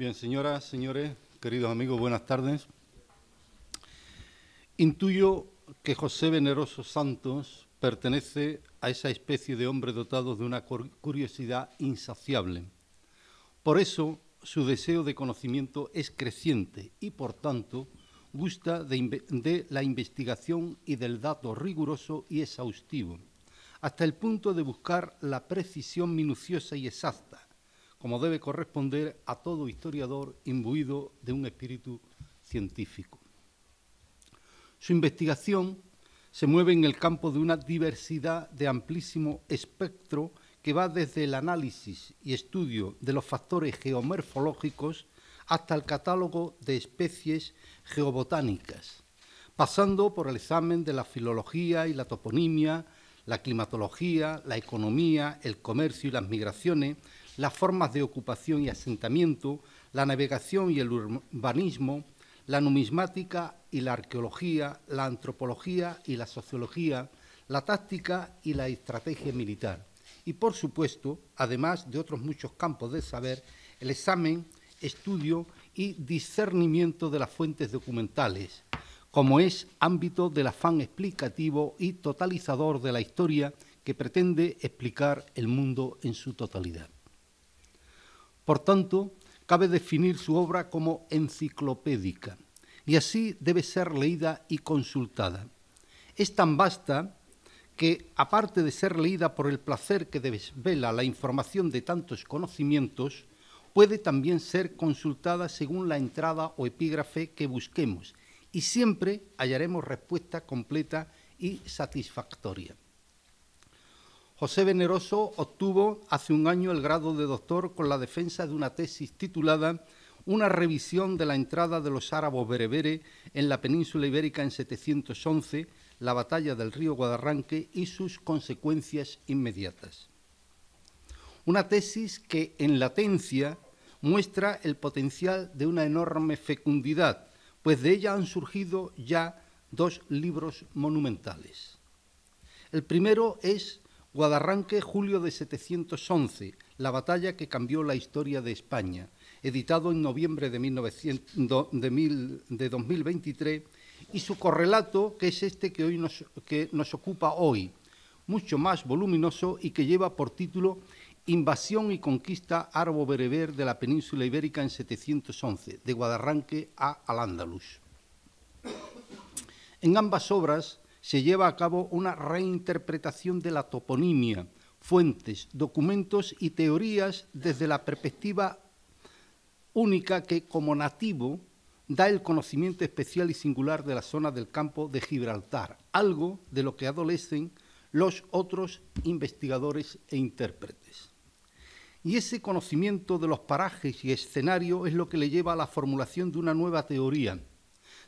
Bien, señoras, señores, queridos amigos, buenas tardes. Intuyo que José Veneroso Santos pertenece a esa especie de hombre dotado de una curiosidad insaciable. Por eso su deseo de conocimiento es creciente y, por tanto, gusta de, de, la investigación y del dato riguroso y exhaustivo, hasta el punto de buscar la precisión minuciosa y exacta, como debe corresponder a todo historiador imbuido de un espíritu científico. Su investigación se mueve en el campo de una diversidad de amplísimo espectro que va desde el análisis y estudio de los factores geomorfológicos hasta el catálogo de especies geobotánicas, pasando por el examen de la filología y la toponimia, la climatología, la economía, el comercio y las migraciones, las formas de ocupación y asentamiento, la navegación y el urbanismo, la numismática y la arqueología, la antropología y la sociología, la táctica y la estrategia militar. Y, por supuesto, además de otros muchos campos de saber, el examen, estudio y discernimiento de las fuentes documentales, como es ámbito del afán explicativo y totalizador de la historia que pretende explicar el mundo en su totalidad. Por tanto, cabe definir su obra como enciclopédica y así debe ser leída y consultada. Es tan vasta que, aparte de ser leída por el placer que desvela la información de tantos conocimientos, puede también ser consultada según la entrada o epígrafe que busquemos y siempre hallaremos respuesta completa y satisfactoria. José Veneroso obtuvo hace un año el grado de doctor con la defensa de una tesis titulada Una revisión de la entrada de los árabes bereberes en la península ibérica en 711, la batalla del río Guadarranque y sus consecuencias inmediatas. Una tesis que en latencia muestra el potencial de una enorme fecundidad, pues de ella han surgido ya dos libros monumentales. El primero es Guadarranque, julio de 711, la batalla que cambió la historia de España, editado en noviembre de, 2023, y su correlato, que es este que, hoy nos, ocupa hoy, mucho más voluminoso y que lleva por título Invasión y conquista árabe-bereber de la península ibérica en 711, de Guadarranque a Al-Ándalus. En ambas obras se lleva a cabo una reinterpretación de la toponimia, fuentes, documentos y teorías desde la perspectiva única que, como nativo, da el conocimiento especial y singular de la zona del campo de Gibraltar, algo de lo que adolecen los otros investigadores e intérpretes. Y ese conocimiento de los parajes y escenarios es lo que le lleva a la formulación de una nueva teoría,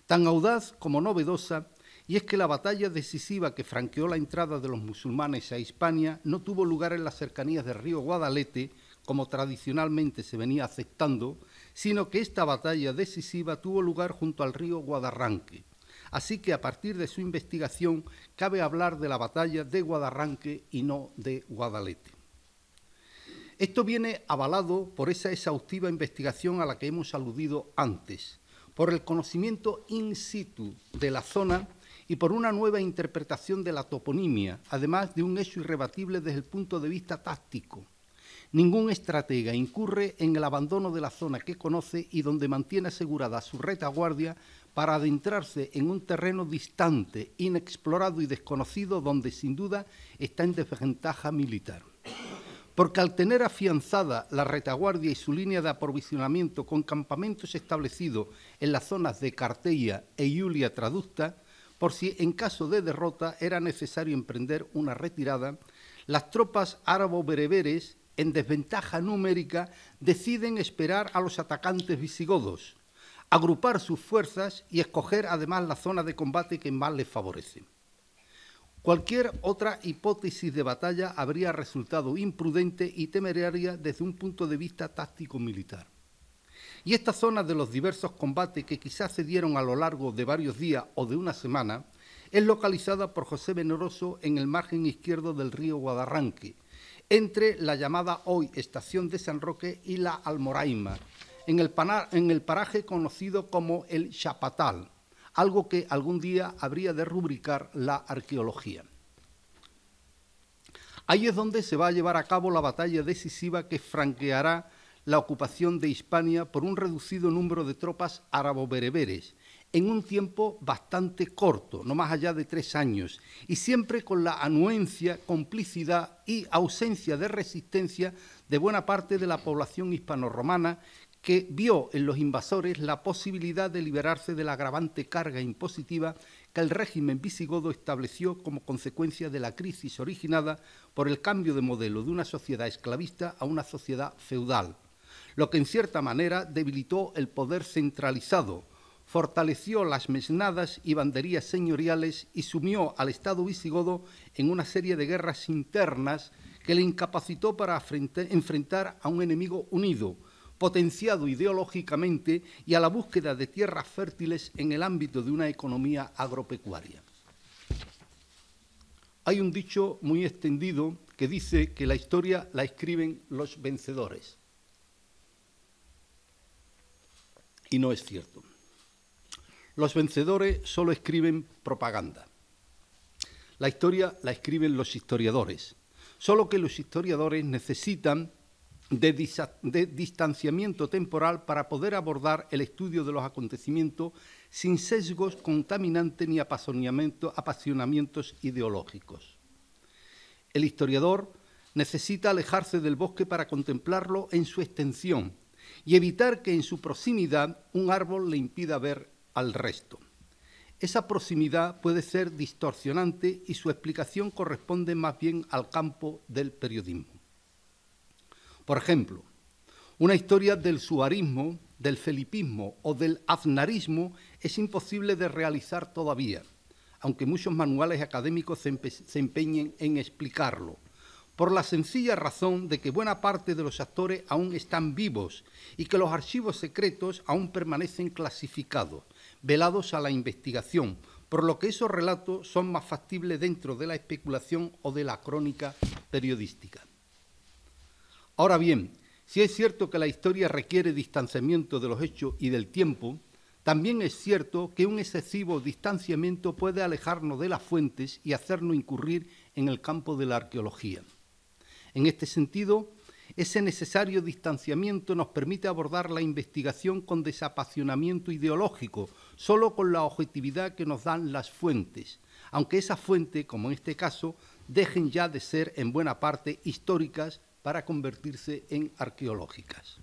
tan audaz como novedosa, y es que la batalla decisiva que franqueó la entrada de los musulmanes a Hispania no tuvo lugar en las cercanías del río Guadalete, como tradicionalmente se venía aceptando, sino que esta batalla decisiva tuvo lugar junto al río Guadarranque. Así que a partir de su investigación cabe hablar de la batalla de Guadarranque y no de Guadalete. Esto viene avalado por esa exhaustiva investigación a la que hemos aludido antes, por el conocimiento in situ de la zona y por una nueva interpretación de la toponimia, además de un hecho irrebatible desde el punto de vista táctico. Ningún estratega incurre en el abandono de la zona que conoce y donde mantiene asegurada su retaguardia para adentrarse en un terreno distante, inexplorado y desconocido donde sin duda está en desventaja militar. Porque al tener afianzada la retaguardia y su línea de aprovisionamiento con campamentos establecidos en las zonas de Cartella e Iulia Traducta, por si en caso de derrota era necesario emprender una retirada, las tropas árabo-bereberes, en desventaja numérica, deciden esperar a los atacantes visigodos, agrupar sus fuerzas y escoger además la zona de combate que más les favorece. Cualquier otra hipótesis de batalla habría resultado imprudente y temeraria desde un punto de vista táctico-militar. Y esta zona de los diversos combates que quizás se dieron a lo largo de varios días o de una semana es localizada por José Venoroso en el margen izquierdo del río Guadarranque, entre la llamada hoy Estación de San Roque y la Almoraima, en el, en el paraje conocido como el Chapatal, algo que algún día habría de rubricar la arqueología. Ahí es donde se va a llevar a cabo la batalla decisiva que franqueará la ocupación de Hispania por un reducido número de tropas árabo-bereberes, en un tiempo bastante corto, no más allá de tres años, y siempre con la anuencia, complicidad y ausencia de resistencia de buena parte de la población hispano-romana que vio en los invasores la posibilidad de liberarse de la agravante carga impositiva que el régimen visigodo estableció como consecuencia de la crisis originada por el cambio de modelo de una sociedad esclavista a una sociedad feudal, lo que en cierta manera debilitó el poder centralizado, fortaleció las mesnadas y banderías señoriales y sumió al Estado visigodo en una serie de guerras internas que le incapacitó para enfrentar a un enemigo unido, potenciado ideológicamente y a la búsqueda de tierras fértiles en el ámbito de una economía agropecuaria. Hay un dicho muy extendido que dice que la historia la escriben los vencedores. Y no es cierto. Los vencedores solo escriben propaganda. La historia la escriben los historiadores, solo que los historiadores necesitan de, distanciamiento temporal para poder abordar el estudio de los acontecimientos sin sesgos contaminantes ni apasionamientos ideológicos. El historiador necesita alejarse del bosque para contemplarlo en su extensión y evitar que en su proximidad un árbol le impida ver al resto. Esa proximidad puede ser distorsionante y su explicación corresponde más bien al campo del periodismo. Por ejemplo, una historia del suarismo, del felipismo o del aznarismo es imposible de realizar todavía, aunque muchos manuales académicos se, empeñen en explicarlo, por la sencilla razón de que buena parte de los actores aún están vivos y que los archivos secretos aún permanecen clasificados, velados a la investigación, por lo que esos relatos son más factibles dentro de la especulación o de la crónica periodística. Ahora bien, si es cierto que la historia requiere distanciamiento de los hechos y del tiempo, también es cierto que un excesivo distanciamiento puede alejarnos de las fuentes y hacernos incurrir en el campo de la arqueología. En este sentido, ese necesario distanciamiento nos permite abordar la investigación con desapasionamiento ideológico, solo con la objetividad que nos dan las fuentes, aunque esas fuentes, como en este caso, dejen ya de ser en buena parte históricas para convertirse en arqueológicas.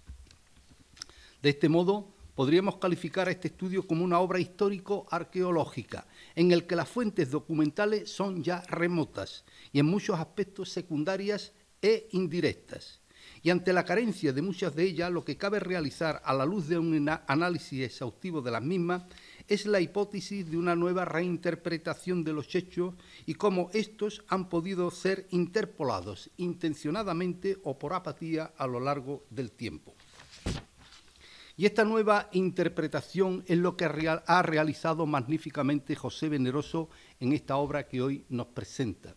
De este modo, podríamos calificar a este estudio como una obra histórico-arqueológica, en el que las fuentes documentales son ya remotas y en muchos aspectos secundarias e indirectas. Y ante la carencia de muchas de ellas, lo que cabe realizar a la luz de un análisis exhaustivo de las mismas es la hipótesis de una nueva reinterpretación de los hechos y cómo estos han podido ser interpolados intencionadamente o por apatía a lo largo del tiempo. Y esta nueva interpretación es lo que ha realizado magníficamente José Veneroso en esta obra que hoy nos presenta.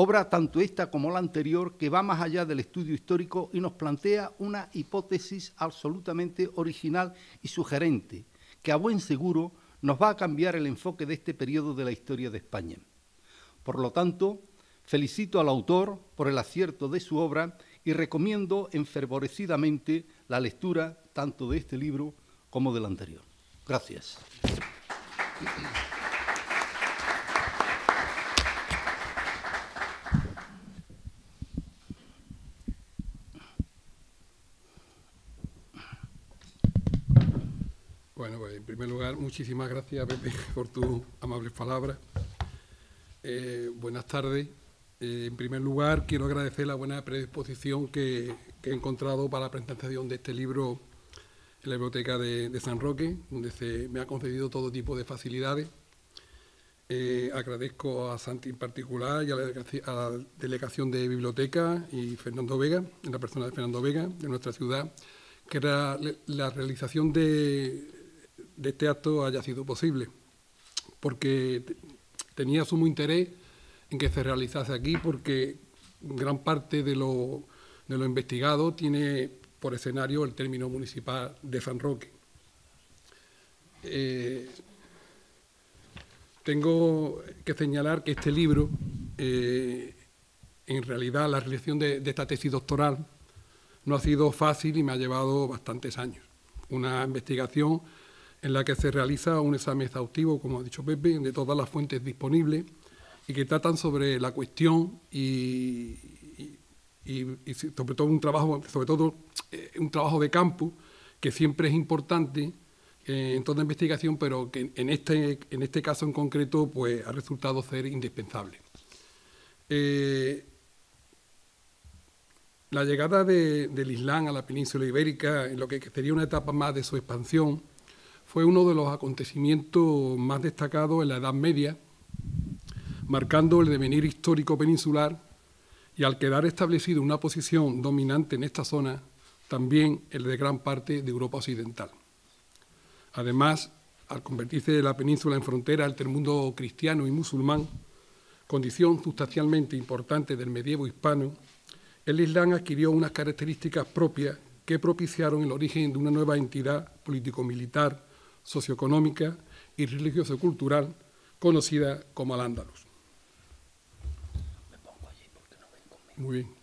Obra tanto esta como la anterior que va más allá del estudio histórico y nos plantea una hipótesis absolutamente original y sugerente, que a buen seguro nos va a cambiar el enfoque de este periodo de la historia de España. Por lo tanto, felicito al autor por el acierto de su obra y recomiendo enfervorecidamente la lectura tanto de este libro como del anterior. Gracias. Bueno, pues en primer lugar, muchísimas gracias, Pepe, por tus amables palabras. Eh, buenas tardes. Eh, en primer lugar, quiero agradecer la buena predisposición que, he encontrado para la presentación de este libro en la biblioteca de, San Roque, donde se me ha concedido todo tipo de facilidades. Eh, agradezco a Santi en particular y a la, delegación de biblioteca y Fernando Vega, en la persona de Fernando Vega, de nuestra ciudad, que era la realización de de este acto haya sido posible, porque tenía sumo interés en que se realizase aquí, porque gran parte de lo, de lo investigado tiene por escenario el término municipal de San Roque. Eh, tengo que señalar que este libro, eh, en realidad la realización de, esta tesis doctoral no ha sido fácil y me ha llevado bastantes años. Una investigación en la que se realiza un examen exhaustivo, como ha dicho Pepe, de todas las fuentes disponibles y que tratan sobre la cuestión y, sobre todo un trabajo, sobre todo eh, un trabajo de campo que siempre es importante eh, en toda investigación, pero que en este, en este caso en concreto pues, ha resultado ser indispensable. Eh, la llegada del Islam a la península ibérica, en lo que sería una etapa más de su expansión, fue uno de los acontecimientos más destacados en la Edad Media, marcando el devenir histórico peninsular y al quedar establecido una posición dominante en esta zona, también el de gran parte de Europa Occidental. Además, al convertirse la península en frontera entre el mundo cristiano y musulmán, condición sustancialmente importante del medievo hispano, el Islam adquirió unas características propias que propiciaron el origen de una nueva entidad político-militar, socioeconómica y religioso-cultural conocida como Al-Ándalus. Muy bien.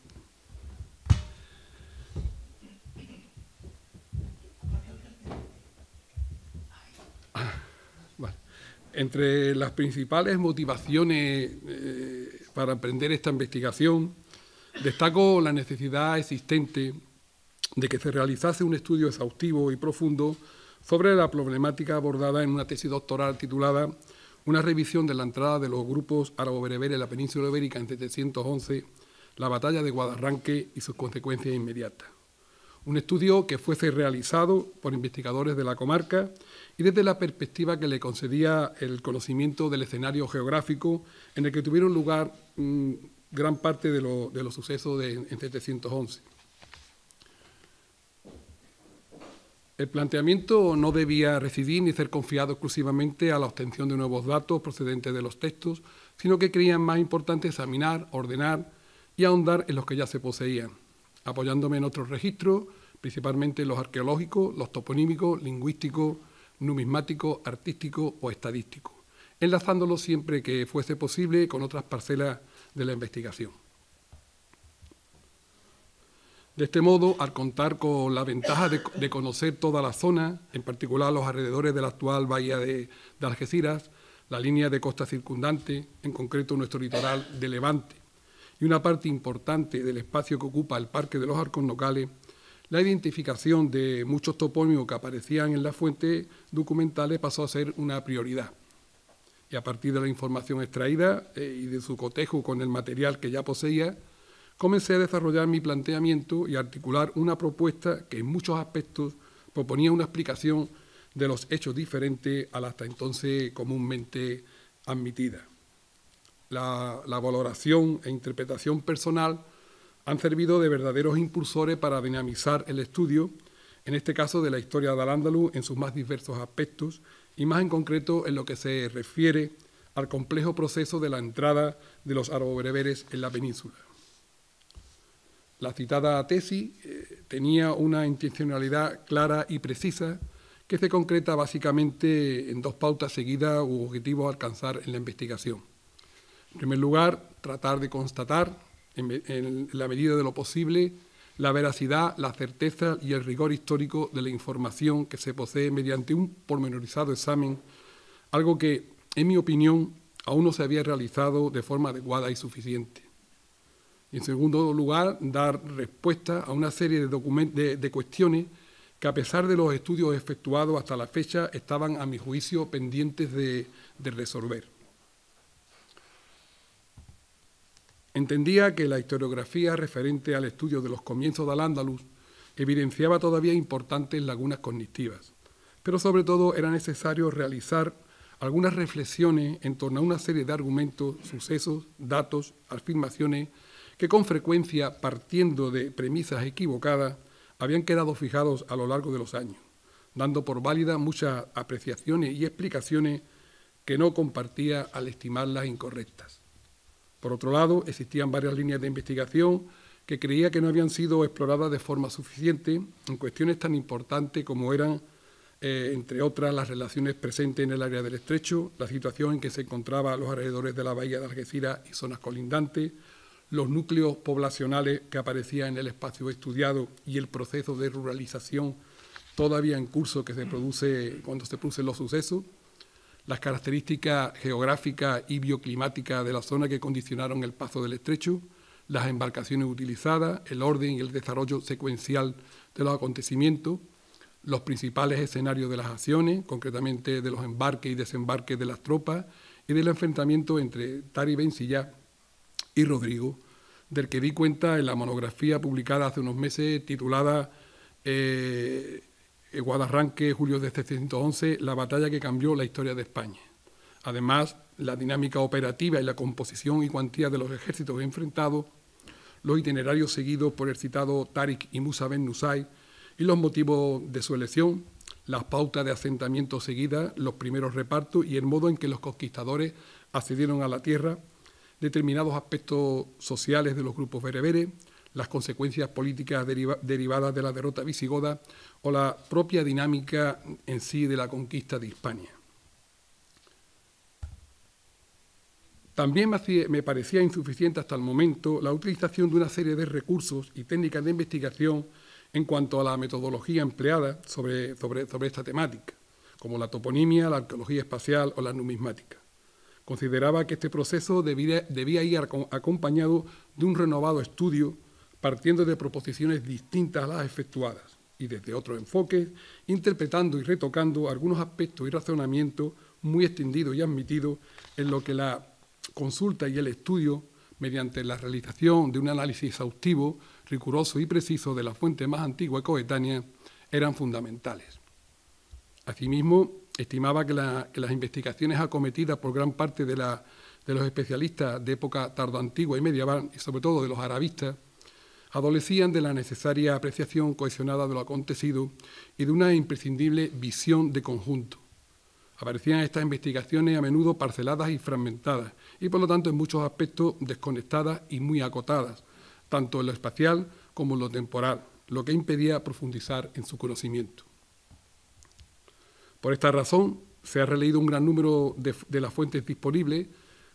Entre las principales motivaciones eh, para emprender esta investigación, destaco la necesidad existente de que se realizase un estudio exhaustivo y profundo sobre la problemática abordada en una tesis doctoral titulada Una revisión de la entrada de los grupos árabo-bereberes en la península ibérica en 711, la batalla de Guadarranque y sus consecuencias inmediatas. Un estudio que fuese realizado por investigadores de la comarca y desde la perspectiva que le concedía el conocimiento del escenario geográfico en el que tuvieron lugar mm, gran parte de, los sucesos de, en 711. El planteamiento no debía residir ni ser confiado exclusivamente a la obtención de nuevos datos procedentes de los textos, sino que creían más importante examinar, ordenar y ahondar en los que ya se poseían, apoyándome en otros registros, principalmente los arqueológicos, los toponímicos, lingüísticos, numismático, artístico o estadístico, enlazándolo siempre que fuese posible con otras parcelas de la investigación. De este modo, al contar con la ventaja de, conocer toda la zona, en particular los alrededores de la actual bahía de, de Algeciras, la línea de costa circundante, en concreto nuestro litoral de Levante, y una parte importante del espacio que ocupa el Parque de los Arcos Locales, la identificación de muchos topónimos que aparecían en las fuentes documentales pasó a ser una prioridad. Y a partir de la información extraída eh, y de su cotejo con el material que ya poseía, comencé a desarrollar mi planteamiento y articular una propuesta que en muchos aspectos proponía una explicación de los hechos diferentes a la hasta entonces comúnmente admitida. La, la valoración e interpretación personal han servido de verdaderos impulsores para dinamizar el estudio, en este caso de la historia de Al-Ándalus en sus más diversos aspectos y más en concreto en lo que se refiere al complejo proceso de la entrada de los árabes en la península. La citada tesis eh, tenía una intencionalidad clara y precisa que se concreta básicamente en dos pautas seguidas u objetivos a alcanzar en la investigación. En primer lugar, tratar de constatar en, la medida de lo posible, la veracidad, la certeza y el rigor histórico de la información que se posee mediante un pormenorizado examen, algo que, en mi opinión, aún no se había realizado de forma adecuada y suficiente. En segundo lugar, dar respuesta a una serie de, de cuestiones que, a pesar de los estudios efectuados hasta la fecha, estaban, a mi juicio, pendientes de resolver. Entendía que la historiografía referente al estudio de los comienzos de Al-Ándalus evidenciaba todavía importantes lagunas cognitivas, pero sobre todo era necesario realizar algunas reflexiones en torno a una serie de argumentos, sucesos, datos, afirmaciones que con frecuencia, partiendo de premisas equivocadas, habían quedado fijados a lo largo de los años, dando por válidas muchas apreciaciones y explicaciones que no compartía al estimarlas incorrectas. Por otro lado, existían varias líneas de investigación que creía que no habían sido exploradas de forma suficiente en cuestiones tan importantes como eran, eh, entre otras, las relaciones presentes en el área del estrecho, la situación en que se encontraba los alrededores de la bahía de Algeciras y zonas colindantes, los núcleos poblacionales que aparecían en el espacio estudiado y el proceso de ruralización todavía en curso que se produce cuando se producen los sucesos, las características geográficas y bioclimáticas de la zona que condicionaron el paso del estrecho, las embarcaciones utilizadas, el orden y el desarrollo secuencial de los acontecimientos, los principales escenarios de las acciones, concretamente de los embarques y desembarques de las tropas y del enfrentamiento entre Tari Bencilla y Rodrigo, del que di cuenta en la monografía publicada hace unos meses titulada eh, Guadarranque, julio de 711, la batalla que cambió la historia de España. Además, la dinámica operativa y la composición y cuantía de los ejércitos enfrentados, los itinerarios seguidos por el citado Tariq y Musa ben Nusay y los motivos de su elección, las pautas de asentamiento seguidas, los primeros repartos y el modo en que los conquistadores accedieron a la tierra, determinados aspectos sociales de los grupos bereberes, las consecuencias políticas derivadas de la derrota visigoda o la propia dinámica en sí de la conquista de Hispania. También me parecía insuficiente hasta el momento la utilización de una serie de recursos y técnicas de investigación en cuanto a la metodología empleada sobre, sobre, sobre esta temática, como la toponimia, la arqueología espacial o la numismática. Consideraba que este proceso debía, ir acompañado de un renovado estudio partiendo de proposiciones distintas a las efectuadas y desde otros enfoques, interpretando y retocando algunos aspectos y razonamientos muy extendidos y admitidos en lo que la consulta y el estudio, mediante la realización de un análisis exhaustivo, riguroso y preciso de la fuente más antigua y coetánea, eran fundamentales. Asimismo, estimaba que, las investigaciones acometidas por gran parte de, de los especialistas de época tardoantigua y medieval, y sobre todo de los arabistas, adolecían de la necesaria apreciación cohesionada de lo acontecido y de una imprescindible visión de conjunto. Aparecían estas investigaciones a menudo parceladas y fragmentadas, y por lo tanto en muchos aspectos desconectadas y muy acotadas, tanto en lo espacial como en lo temporal, lo que impedía profundizar en su conocimiento. Por esta razón, se ha releído un gran número de, las fuentes disponibles,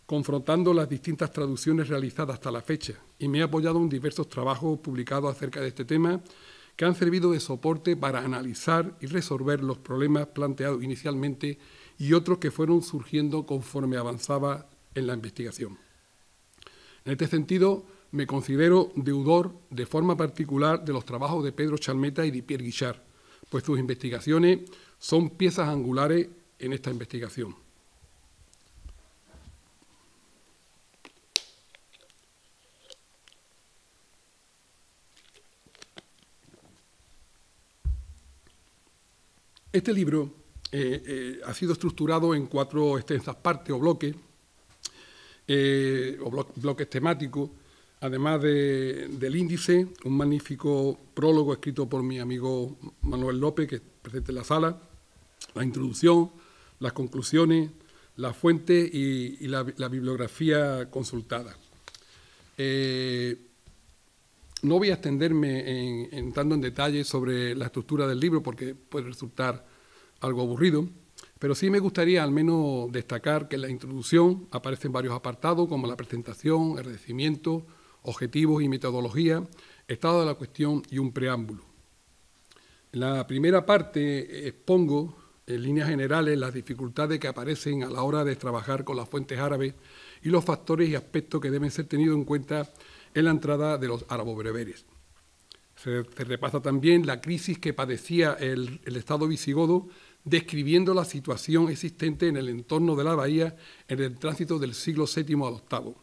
confrontando las distintas traducciones realizadas hasta la fecha, y me he apoyado en diversos trabajos publicados acerca de este tema que han servido de soporte para analizar y resolver los problemas planteados inicialmente y otros que fueron surgiendo conforme avanzaba en la investigación. En este sentido, me considero deudor de forma particular de los trabajos de Pedro Chalmeta y de Pierre Guichard, pues sus investigaciones son piezas angulares en esta investigación. Este libro eh, eh, ha sido estructurado en cuatro extensas partes o bloques eh, o bloques temáticos, además del índice, un magnífico prólogo escrito por mi amigo Manuel López, que es presente en la sala, la introducción, las conclusiones, la fuente y, la, bibliografía consultada. Eh, no voy a extenderme en, entrando en detalle sobre la estructura del libro porque puede resultar algo aburrido. Pero sí me gustaría al menos destacar que en la introducción aparecen varios apartados como la presentación, agradecimiento, objetivos y metodología, estado de la cuestión y un preámbulo. En la primera parte expongo en líneas generales las dificultades que aparecen a la hora de trabajar con las fuentes árabes y los factores y aspectos que deben ser tenidos en cuenta en la entrada de los árabes Se, se repasa también la crisis que padecía el, el Estado visigodo describiendo la situación existente en el entorno de la bahía en el tránsito del siglo VII al VIII,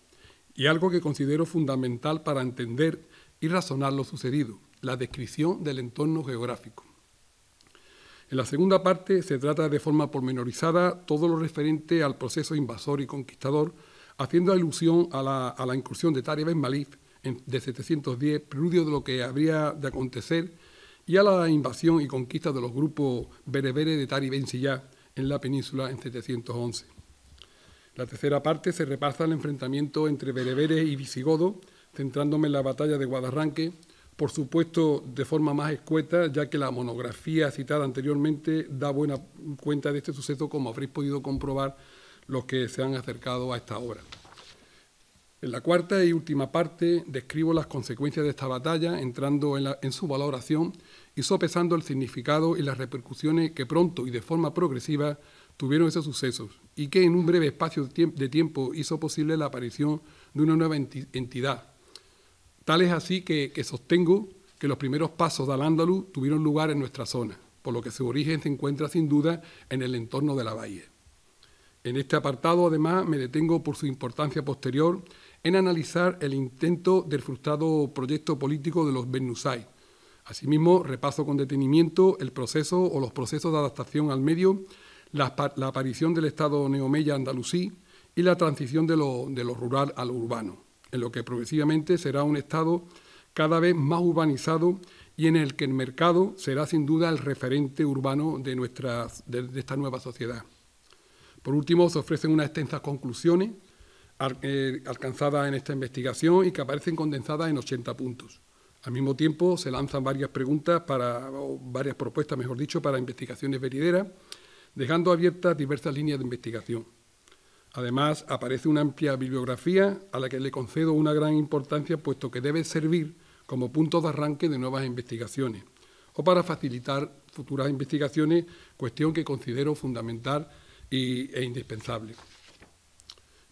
y algo que considero fundamental para entender y razonar lo sucedido, la descripción del entorno geográfico. En la segunda parte se trata de forma pormenorizada todo lo referente al proceso invasor y conquistador, haciendo alusión a la, incursión de Tari Ben Malif de 710, preludio de lo que habría de acontecer y a la invasión y conquista de los grupos berebere de Tari Ben en la península en 711. La tercera parte se repasa el enfrentamiento entre bereberes y visigodos centrándome en la batalla de Guadarranque, por supuesto de forma más escueta, ya que la monografía citada anteriormente da buena cuenta de este suceso, como habréis podido comprobar los que se han acercado a esta obra. En la cuarta y última parte describo las consecuencias de esta batalla, entrando en, su valoración y sopesando el significado y las repercusiones que pronto y de forma progresiva tuvieron esos sucesos, y que en un breve espacio de tiempo hizo posible la aparición de una nueva entidad. Tal es así que, sostengo que los primeros pasos de Al-Ándalus tuvieron lugar en nuestra zona, por lo que su origen se encuentra sin duda en el entorno de la bahía. En este apartado, además, me detengo por su importancia posterior en analizar el intento del frustrado proyecto político de los Benusai. Asimismo, repaso con detenimiento el proceso o los procesos de adaptación al medio, la, aparición del Estado neomeya andalusí y la transición de lo, de lo rural al urbano, en lo que progresivamente será un Estado cada vez más urbanizado y en el que el mercado será sin duda el referente urbano de, nuestra, de esta nueva sociedad. Por último, se ofrecen unas extensas conclusiones eh, alcanzadas en esta investigación y que aparecen condensadas en 80 puntos. Al mismo tiempo, se lanzan varias preguntas para, o varias propuestas, mejor dicho, para investigaciones venideras, dejando abiertas diversas líneas de investigación. Además, aparece una amplia bibliografía a la que le concedo una gran importancia, puesto que debe servir como punto de arranque de nuevas investigaciones o para facilitar futuras investigaciones, cuestión que considero fundamental e indispensable.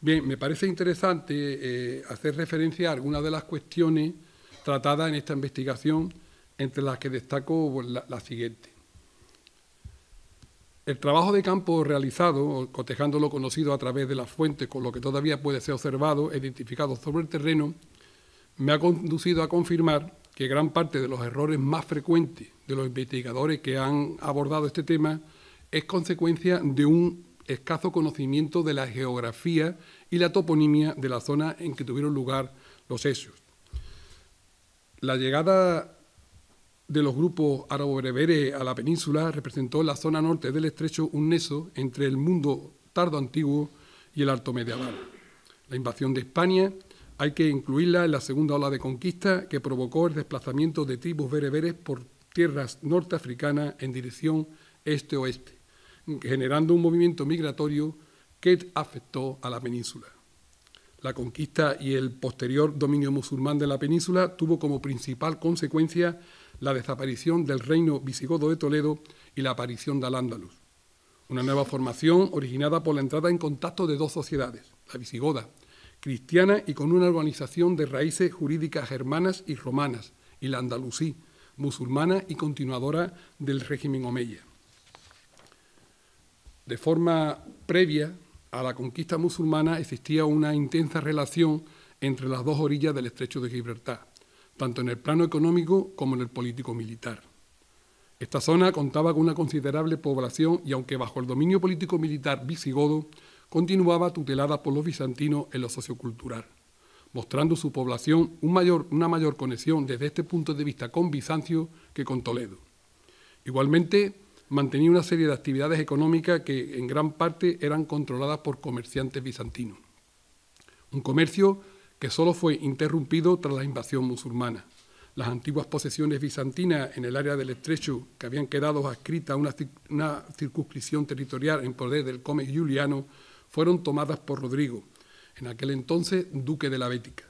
Bien, me parece interesante eh, hacer referencia a algunas de las cuestiones tratadas en esta investigación, entre las que destaco la, la siguiente. El trabajo de campo realizado, cotejando lo conocido a través de las fuentes con lo que todavía puede ser observado e identificado sobre el terreno, me ha conducido a confirmar que gran parte de los errores más frecuentes de los investigadores que han abordado este tema es consecuencia de un escaso conocimiento de la geografía y la toponimia de la zona en que tuvieron lugar los hechos. La llegada de los grupos árabo-bereberes a la península representó en la zona norte del estrecho un neso entre el mundo tardo antiguo y el alto medieval. La invasión de España hay que incluirla en la segunda ola de conquista que provocó el desplazamiento de tribus bereberes por tierras norteafricanas en dirección este-oeste, generando un movimiento migratorio que afectó a la península. La conquista y el posterior dominio musulmán de la península tuvo como principal consecuencia la desaparición del reino visigodo de Toledo y la aparición de Al-Ándalus, una nueva formación originada por la entrada en contacto de dos sociedades, la visigoda, cristiana y con una organización de raíces jurídicas germanas y romanas, y la andalusí, musulmana y continuadora del régimen omeya. De forma previa a la conquista musulmana existía una intensa relación entre las dos orillas del estrecho de Gibraltar, tanto en el plano económico como en el político militar. Esta zona contaba con una considerable población y aunque bajo el dominio político militar visigodo, continuaba tutelada por los bizantinos en lo sociocultural, mostrando su población una mayor conexión desde este punto de vista con Bizancio que con Toledo. Igualmente, mantenía una serie de actividades económicas que en gran parte eran controladas por comerciantes bizantinos. Un comercio que solo fue interrumpido tras la invasión musulmana. Las antiguas posesiones bizantinas en el área del estrecho, que habían quedado adscritas a una, circunscripción territorial en poder del come Juliano, fueron tomadas por Rodrigo, en aquel entonces duque de la Bética.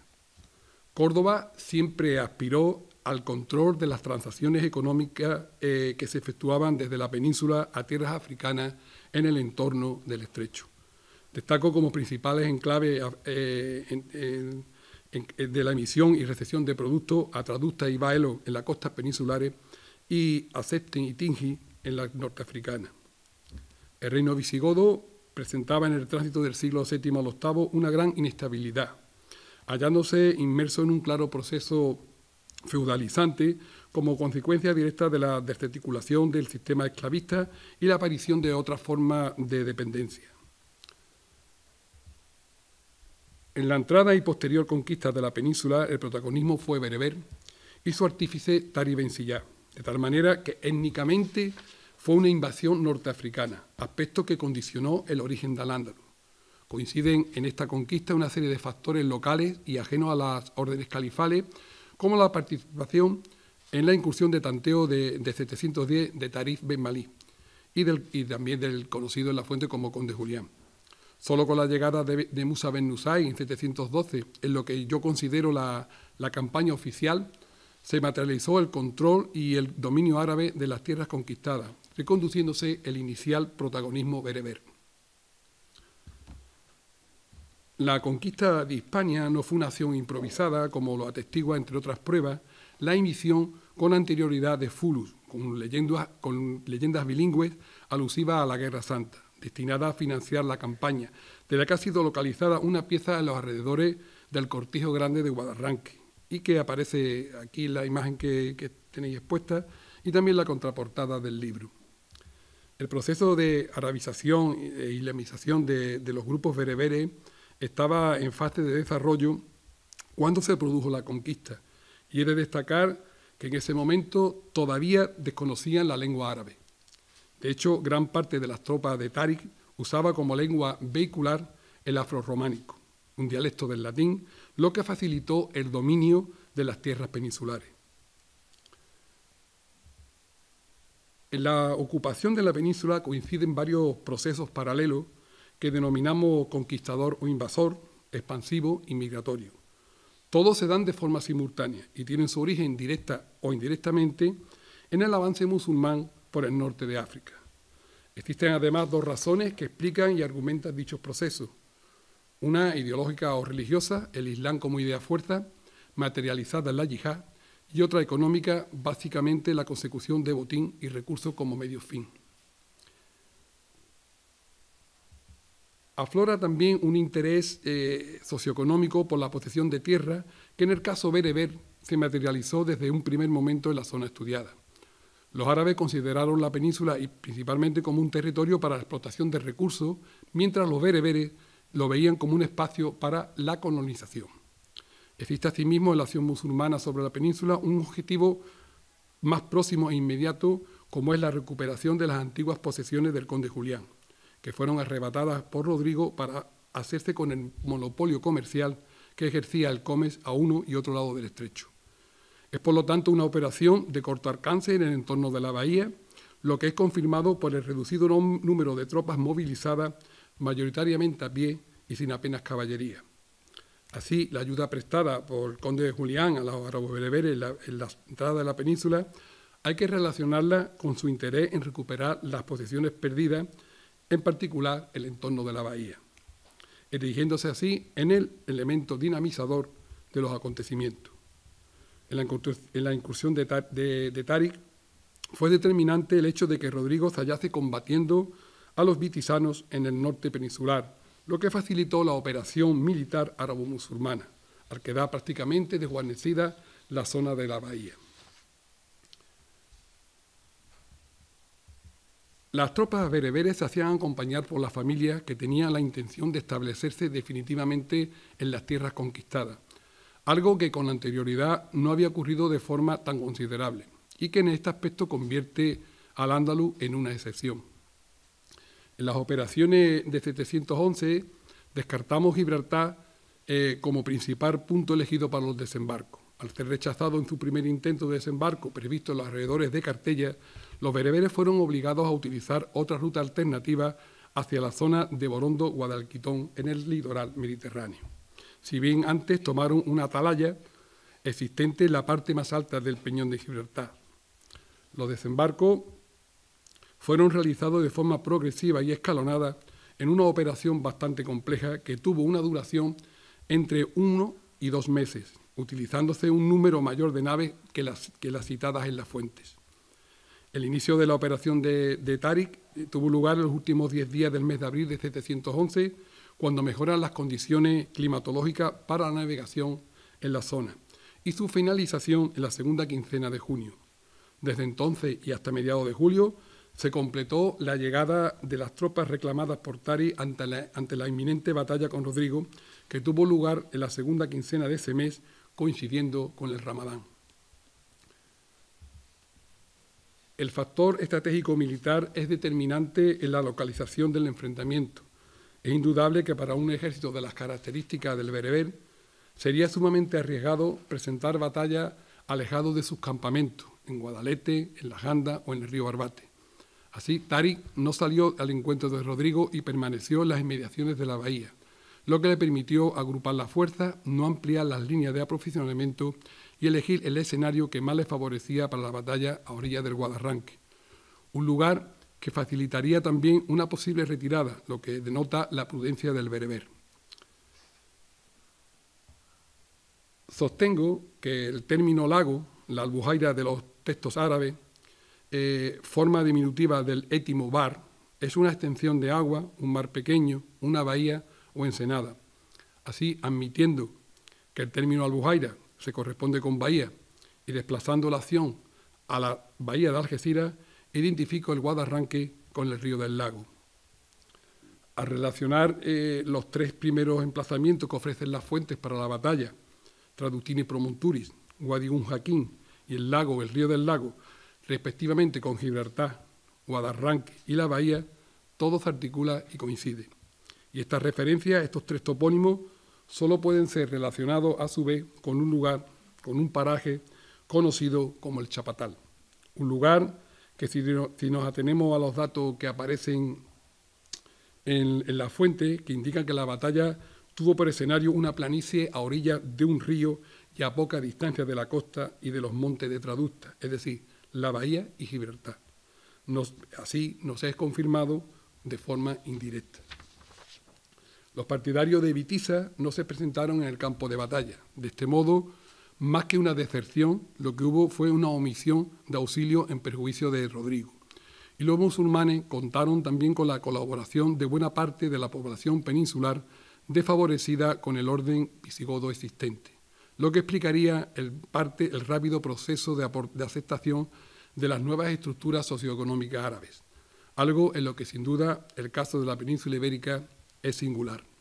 Córdoba siempre aspiró al control de las transacciones económicas eh, que se efectuaban desde la península a tierras africanas en el entorno del estrecho. Destaco como principales enclaves eh, de la emisión y recepción de productos a Traducta y Baelo en las costas peninsulares y a Septen y Tingi en la norteafricana. El reino visigodo presentaba en el tránsito del siglo VII al VIII una gran inestabilidad, hallándose inmerso en un claro proceso feudalizante como consecuencia directa de la desarticulación del sistema esclavista y la aparición de otras formas de dependencia. En la entrada y posterior conquista de la península, el protagonismo fue bereber y su artífice Tari Ben de tal manera que étnicamente fue una invasión norteafricana, aspecto que condicionó el origen del Ándalus Coinciden en esta conquista una serie de factores locales y ajenos a las órdenes califales, como la participación en la incursión de tanteo de, 710 de Tarif Ben Malí y, también del conocido en la fuente como Conde Julián. Solo con la llegada de, Musa Ben Nusay en 712, en lo que yo considero la, la campaña oficial, se materializó el control y el dominio árabe de las tierras conquistadas, reconduciéndose el inicial protagonismo bereber. La conquista de Hispania no fue una acción improvisada, como lo atestigua, entre otras pruebas, la emisión con anterioridad de Fulus, con leyendas, con leyendas bilingües alusivas a la Guerra Santa, destinada a financiar la campaña, de la que ha sido localizada una pieza en los alrededores del Cortijo Grande de Guadarranque, y que aparece aquí la imagen que, tenéis expuesta, y también la contraportada del libro. El proceso de arabización e islamización de, de los grupos bereberes estaba en fase de desarrollo cuando se produjo la conquista. Y he de destacar que en ese momento todavía desconocían la lengua árabe. De hecho, gran parte de las tropas de Tariq usaba como lengua vehicular el afrorománico, un dialecto del latín, lo que facilitó el dominio de las tierras peninsulares. En la ocupación de la península coinciden varios procesos paralelos que denominamos conquistador o invasor, expansivo y migratorio. Todos se dan de forma simultánea y tienen su origen directa o indirectamente en el avance musulmán por el norte de África. Existen además dos razones que explican y argumentan dichos procesos. Una ideológica o religiosa, el Islam como idea fuerza, materializada en la yihad, y otra económica, básicamente la consecución de botín y recursos como medio fin. Aflora también un interés eh, socioeconómico por la posesión de tierra, que en el caso bereber se materializó desde un primer momento en la zona estudiada. Los árabes consideraron la península y principalmente como un territorio para la explotación de recursos, mientras los bereberes lo veían como un espacio para la colonización. Existe asimismo en la acción musulmana sobre la península un objetivo más próximo e inmediato, como es la recuperación de las antiguas posesiones del conde Julián que fueron arrebatadas por Rodrigo para hacerse con el monopolio comercial que ejercía el Comes a uno y otro lado del estrecho. Es por lo tanto una operación de corto alcance en el entorno de la bahía, lo que es confirmado por el reducido número de tropas movilizadas, mayoritariamente a pie y sin apenas caballería. Así, la ayuda prestada por el conde de Julián a los árabes bereberes en la, en la entrada de la península hay que relacionarla con su interés en recuperar las posesiones perdidas en particular el entorno de la bahía, erigiéndose así en el elemento dinamizador de los acontecimientos. En la, incursión de, de, fue determinante el hecho de que Rodrigo se hallase combatiendo a los vitisanos en el norte peninsular, lo que facilitó la operación militar árabo-musulmana, al quedar prácticamente desguarnecida la zona de la bahía. Las tropas bereberes se hacían acompañar por las familias que tenían la intención de establecerse definitivamente en las tierras conquistadas, algo que con anterioridad no había ocurrido de forma tan considerable y que en este aspecto convierte al Andaluz en una excepción. En las operaciones de 711 descartamos Gibraltar eh, como principal punto elegido para los desembarcos. Al ser rechazado en su primer intento de desembarco previsto en los alrededores de Cartella, los bereberes fueron obligados a utilizar otra ruta alternativa hacia la zona de Borondo-Guadalquitón en el litoral mediterráneo. Si bien antes tomaron una atalaya existente en la parte más alta del Peñón de Gibraltar. Los desembarcos fueron realizados de forma progresiva y escalonada en una operación bastante compleja que tuvo una duración entre uno y dos meses, utilizándose un número mayor de naves que las, citadas en las fuentes. El inicio de la operación de, de Tarik eh, tuvo lugar en los últimos 10 días del mes de abril de 711, cuando mejoran las condiciones climatológicas para la navegación en la zona, y su finalización en la segunda quincena de junio. Desde entonces y hasta mediados de julio se completó la llegada de las tropas reclamadas por Tari ante la, ante la inminente batalla con Rodrigo, que tuvo lugar en la segunda quincena de ese mes, coincidiendo con el Ramadán. El factor estratégico militar es determinante en la localización del enfrentamiento, Es indudable que para un ejército de las características del bereber sería sumamente arriesgado presentar batalla alejado de sus campamentos, en Guadalete, en La Janda o en el río Barbate. Así, Tarik no salió al encuentro de Rodrigo y permaneció en las inmediaciones de la bahía, lo que le permitió agrupar las fuerzas, no ampliar las líneas de aprovisionamiento y elegir el escenario que más le favorecía para la batalla a orillas del Guadarranque, un lugar que facilitaría también una posible retirada, lo que denota la prudencia del bereber. Sostengo que el término lago, la albujaira de los textos árabes, eh, forma diminutiva del étimo bar, es una extensión de agua, un mar pequeño, una bahía o ensenada. Así, admitiendo que el término albujaira se corresponde con bahía y desplazando la acción a la bahía de Algeciras, identifico el Guadarranque con el río del lago. Al relacionar eh, los tres primeros emplazamientos que ofrecen las fuentes para la batalla, Tradutini Promonturis, Guadigún Jaquín y el lago, el río del lago, respectivamente con Gibraltar, Guadarranque y la bahía, todo se articula y coincide. Y estas referencias, estos tres topónimos, solo pueden ser relacionados a su vez con un lugar, con un paraje conocido como el Chapatal. Un lugar que si, nos atenemos a los datos que aparecen en, la fuente, que indican que la batalla tuvo por escenario una planicie a orilla de un río y a poca distancia de la costa y de los montes de Traducta, es decir, la bahía y Gibraltar. así nos es confirmado de forma indirecta. Los partidarios de Vitiza no se presentaron en el campo de batalla. De este modo, más que una deserción, lo que hubo fue una omisión de auxilio en perjuicio de Rodrigo. Y los musulmanes contaron también con la colaboración de buena parte de la población peninsular desfavorecida con el orden visigodo existente, lo que explicaría el, parte el rápido proceso de, de aceptación de las nuevas estructuras socioeconómicas árabes, algo en lo que sin duda el caso de la península ibérica es singular.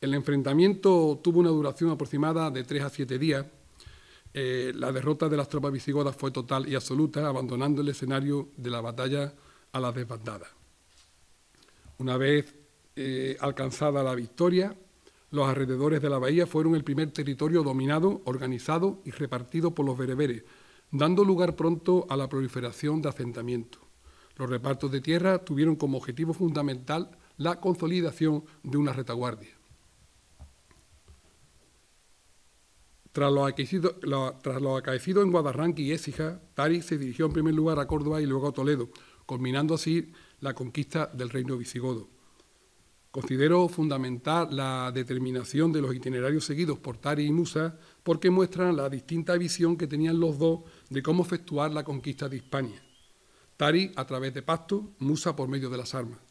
El enfrentamiento tuvo una duración aproximada de tres a siete días. Eh, la derrota de las tropas visigodas fue total y absoluta, abandonando el escenario de la batalla a la desbandada. Una vez eh, alcanzada la victoria, los alrededores de la bahía fueron el primer territorio dominado, organizado y repartido por los bereberes, dando lugar pronto a la proliferación de asentamientos. Los repartos de tierra tuvieron como objetivo fundamental la consolidación de una retaguardia. Tras lo, acaecido, en Guadarranque y Écija, Tari se dirigió en primer lugar a Córdoba y luego a Toledo, culminando así la conquista del reino visigodo. Considero fundamental la determinación de los itinerarios seguidos por Tari y Musa porque muestran la distinta visión que tenían los dos de cómo efectuar la conquista de Hispania. Tari a través de pacto, Musa por medio de las armas.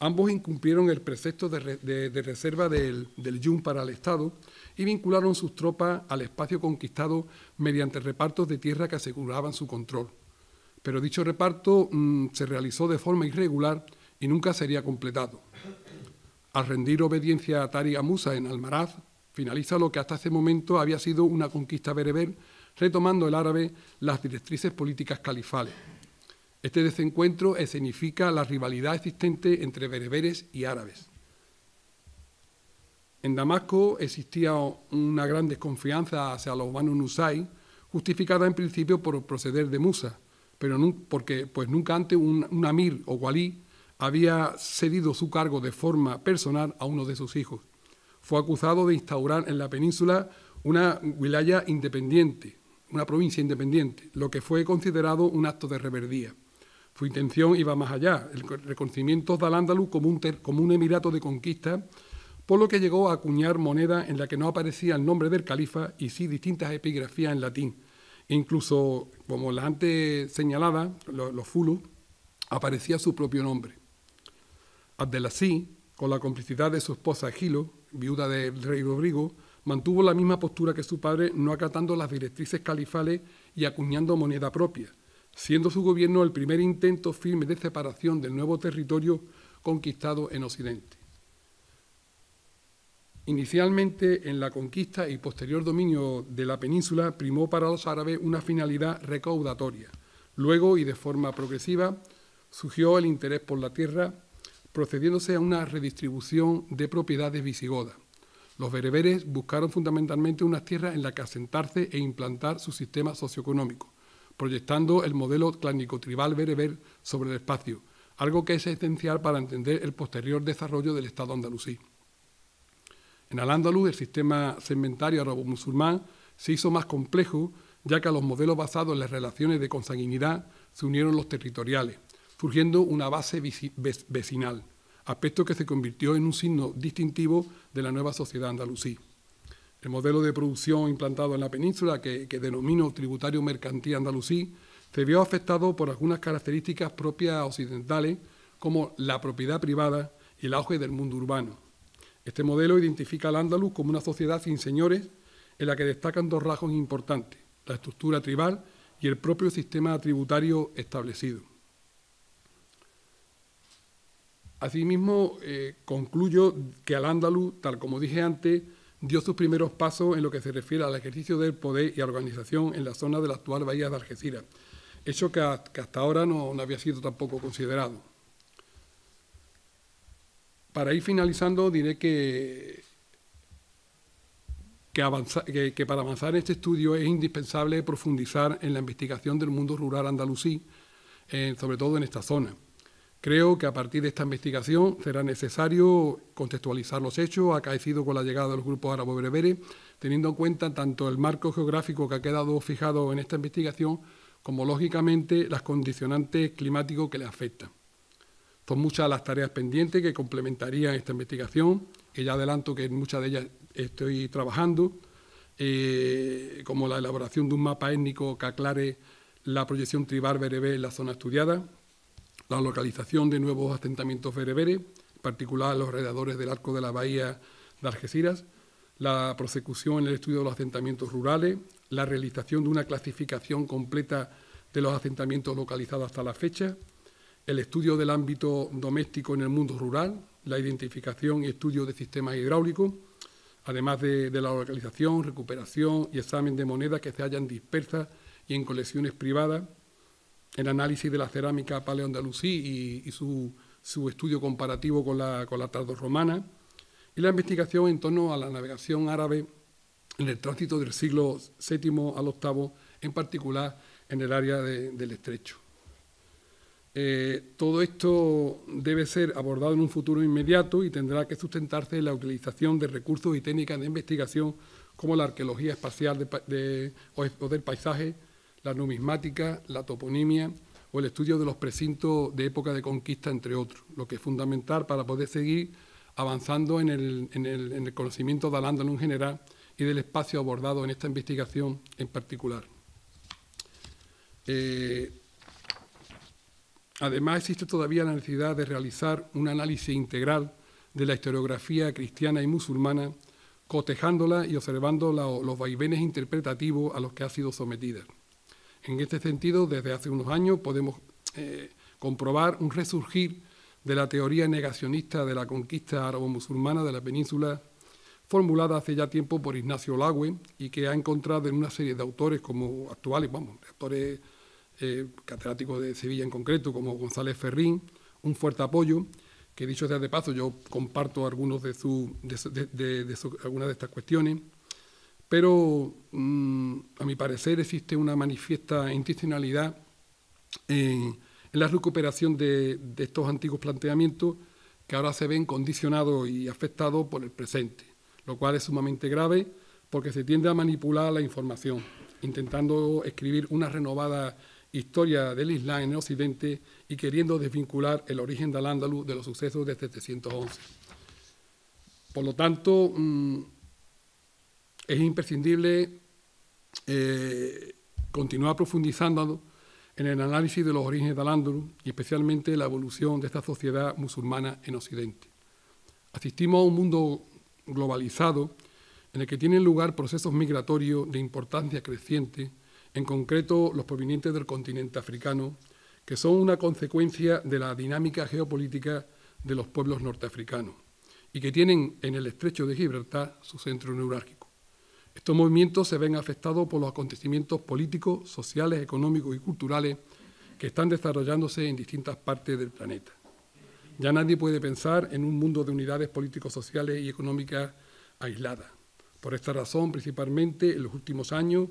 Ambos incumplieron el precepto de, reserva del, Yun para el Estado y vincularon sus tropas al espacio conquistado mediante repartos de tierra que aseguraban su control. Pero dicho reparto mm, se realizó de forma irregular y nunca sería completado. Al rendir obediencia a Tari Musa en Almaraz, finaliza lo que hasta ese momento había sido una conquista bereber, retomando el árabe las directrices políticas califales. Este desencuentro escenifica la rivalidad existente entre bereberes y árabes. En Damasco existía una gran desconfianza hacia los Banu Nusay, justificada en principio por proceder de Musa, pero porque pues nunca antes un, amir o walí había cedido su cargo de forma personal a uno de sus hijos. Fue acusado de instaurar en la península una wilaya independiente, una provincia independiente, lo que fue considerado un acto de reverdía. Su intención iba más allá, el reconocimiento de Al-Ándalus como un, como un emirato de conquista, por lo que llegó a acuñar moneda en la que no aparecía el nombre del califa y sí distintas epigrafías en latín. incluso, como la antes señalada, los, los fulus, aparecía su propio nombre. Abdelaziz, con la complicidad de su esposa Gilo, viuda del rey Rodrigo, mantuvo la misma postura que su padre, no acatando las directrices califales y acuñando moneda propia, siendo su gobierno el primer intento firme de separación del nuevo territorio conquistado en Occidente. Inicialmente, en la conquista y posterior dominio de la península, primó para los árabes una finalidad recaudatoria. Luego, y de forma progresiva, surgió el interés por la tierra procediéndose a una redistribución de propiedades visigodas. Los bereberes buscaron fundamentalmente unas tierras en las que asentarse e implantar su sistema socioeconómico, proyectando el modelo clánico-tribal bereber sobre el espacio, algo que es esencial para entender el posterior desarrollo del Estado andalusí. En Al-Ándalus, el sistema segmentario árabe-musulmán se hizo más complejo, ya que a los modelos basados en las relaciones de consanguinidad se unieron los territoriales, surgiendo una base vecinal, aspecto que se convirtió en un signo distintivo de la nueva sociedad andalusí. El modelo de producción implantado en la península, que, denomino tributario mercantil andalusí, se vio afectado por algunas características propias occidentales, como la propiedad privada y el auge del mundo urbano. Este modelo identifica al andaluz como una sociedad sin señores en la que destacan dos rasgos importantes, la estructura tribal y el propio sistema tributario establecido. Asimismo, eh, concluyo que al andaluz, tal como dije antes, dio sus primeros pasos en lo que se refiere al ejercicio del poder y organización en la zona de la actual bahía de Algeciras, hecho que, hasta ahora no, había sido tampoco considerado. Para ir finalizando, diré que, que, para avanzar en este estudio es indispensable profundizar en la investigación del mundo rural andalusí, eh, sobre todo en esta zona. Creo que a partir de esta investigación será necesario contextualizar los hechos acaecidos con la llegada de los grupos árabes bereberes, teniendo en cuenta tanto el marco geográfico que ha quedado fijado en esta investigación como, lógicamente, las condicionantes climáticos que le afectan. Son muchas las tareas pendientes que complementarían esta investigación, que ya adelanto que en muchas de ellas estoy trabajando, eh, como la elaboración de un mapa étnico que aclare la proyección tribal berebé en la zona estudiada, la localización de nuevos asentamientos bereberes, en particular los alrededores del arco de la bahía de Algeciras, la prosecución en el estudio de los asentamientos rurales, la realización de una clasificación completa de los asentamientos localizados hasta la fecha, el estudio del ámbito doméstico en el mundo rural, la identificación y estudio de sistemas hidráulicos, además de, de la localización, recuperación y examen de monedas que se hallan dispersas y en colecciones privadas, el análisis de la cerámica paleoandalusí y, y su, estudio comparativo con la, con la tardorromana, y la investigación en torno a la navegación árabe en el tránsito del siglo VII al VIII, en particular en el área del estrecho. Eh, todo esto debe ser abordado en un futuro inmediato y tendrá que sustentarse en la utilización de recursos y técnicas de investigación como la arqueología espacial o del paisaje, la numismática, la toponimia o el estudio de los precintos de época de conquista, entre otros, lo que es fundamental para poder seguir avanzando en el, conocimiento de al en general y del espacio abordado en esta investigación en particular. Eh, además, existe todavía la necesidad de realizar un análisis integral de la historiografía cristiana y musulmana, cotejándola y observando los vaivenes interpretativos a los que ha sido sometida. En este sentido, desde hace unos años podemos eh, comprobar un resurgir de la teoría negacionista de la conquista árabo-musulmana de la península, formulada hace ya tiempo por Ignacio Lagüe y que ha encontrado en una serie de autores como actuales, vamos, autores eh, catedráticos de Sevilla en concreto, como González Ferrín, un fuerte apoyo, que dicho sea de paso, yo comparto algunos de, de algunas de estas cuestiones pero mm, a mi parecer existe una manifiesta intencionalidad en, la recuperación de, estos antiguos planteamientos que ahora se ven condicionados y afectados por el presente, lo cual es sumamente grave porque se tiende a manipular la información, intentando escribir una renovada historia del Islam en el Occidente y queriendo desvincular el origen del Andaluz de los sucesos de 711. Por lo tanto, mm, es imprescindible eh, continuar profundizando en el análisis de los orígenes de al y especialmente la evolución de esta sociedad musulmana en Occidente. Asistimos a un mundo globalizado en el que tienen lugar procesos migratorios de importancia creciente, en concreto los provenientes del continente africano, que son una consecuencia de la dinámica geopolítica de los pueblos norteafricanos y que tienen en el estrecho de Gibraltar su centro neurálgico. Estos movimientos se ven afectados por los acontecimientos políticos, sociales, económicos y culturales que están desarrollándose en distintas partes del planeta. Ya nadie puede pensar en un mundo de unidades políticos, sociales y económicas aisladas. Por esta razón, principalmente, en los últimos años,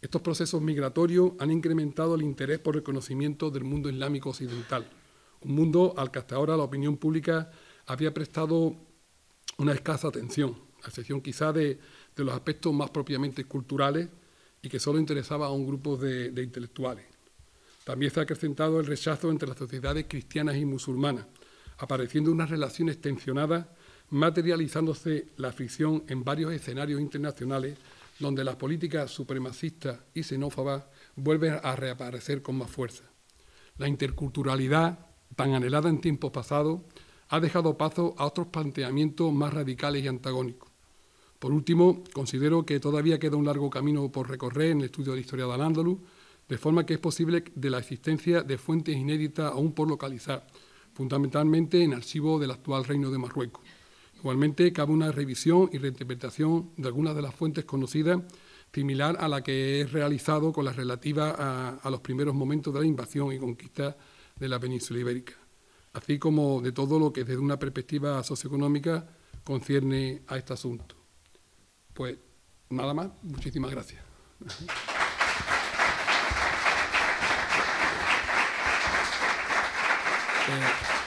estos procesos migratorios han incrementado el interés por el conocimiento del mundo islámico occidental, un mundo al que hasta ahora la opinión pública había prestado una escasa atención, a excepción quizá de, los aspectos más propiamente culturales y que solo interesaba a un grupo de, de intelectuales. También se ha acrecentado el rechazo entre las sociedades cristianas y musulmanas, apareciendo unas relaciones tensionadas, materializándose la fricción en varios escenarios internacionales donde las políticas supremacistas y xenófobas vuelven a reaparecer con más fuerza. La interculturalidad, tan anhelada en tiempos pasados, ha dejado paso a otros planteamientos más radicales y antagónicos. Por último, considero que todavía queda un largo camino por recorrer en el estudio de la historia del Andaluz, de forma que es posible de la existencia de fuentes inéditas aún por localizar, fundamentalmente en archivos del actual Reino de Marruecos. Igualmente, cabe una revisión y reinterpretación de algunas de las fuentes conocidas, similar a la que he realizado con las relativas a, los primeros momentos de la invasión y conquista de la península ibérica, así como de todo lo que desde una perspectiva socioeconómica concierne a este asunto. Pues nada más, muchísimas gracias.